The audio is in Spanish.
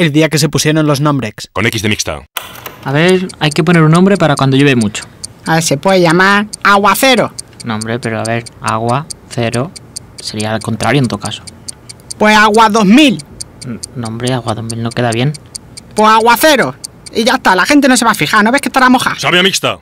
el día que se pusieron los nombres. Con X de mixta. A ver, hay que poner un nombre para cuando llueve mucho. A ver, se puede llamar aguacero. Nombre, pero a ver, agua, cero. Sería al contrario en todo caso. Pues agua 2000. N- Nombre, agua 2000 no queda bien. Pues aguacero. Y ya está, la gente no se va a fijar, ¿no ves que estará moja. Sabia mixta.